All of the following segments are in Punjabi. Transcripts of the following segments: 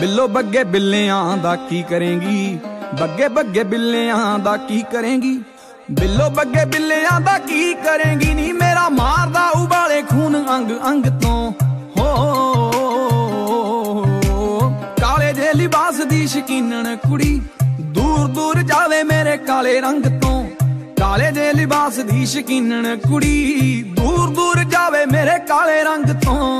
ਬਿੱਲੋ ਬੱਗੇ ਬਿੱਲਿਆਂ ਦਾ ਕੀ ਕਰੇਂਗੀ? ਬੱਗੇ ਬੱਗੇ ਬਿੱਲਿਆਂ ਦਾ ਕੀ ਕਰੇਂਗੀ? ਬਿੱਲੋ ਬੱਗੇ ਬਿੱਲਿਆਂ ਦਾ ਕੀ ਕਰੇਂਗੀ? ਨੀ ਮੇਰਾ ਮਾਰਦਾ ਉਬਾਲੇ ਖੂਨ ਅੰਗ ਅੰਗ ਤੋਂ। ਹੋ, ਕਾਲੇ ਦੇ ਲਿਬਾਸ ਦੀ ਸ਼ਕੀਨਣ ਕੁੜੀ, ਦੂਰ ਦੂਰ ਜਾਵੇ ਮੇਰੇ ਕਾਲੇ ਰੰਗ ਤੋਂ। ਕਾਲੇ ਦੇ ਲਿਬਾਸ ਦੀ ਸ਼ਕੀਨਣ ਕੁੜੀ, ਦੂਰ ਦੂਰ ਜਾਵੇ ਮੇਰੇ ਕਾਲੇ ਰੰਗ ਤੋਂ।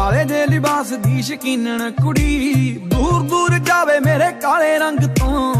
ਕਾਲੇ ਜੇ ਲਿਬਾਸ ਦੀ ਸ਼ਕੀਨਣ ਕੁੜੀ ਦੂਰ ਦੂਰ ਜਾਵੇ ਮੇਰੇ ਕਾਲੇ ਰੰਗ ਤੋਂ।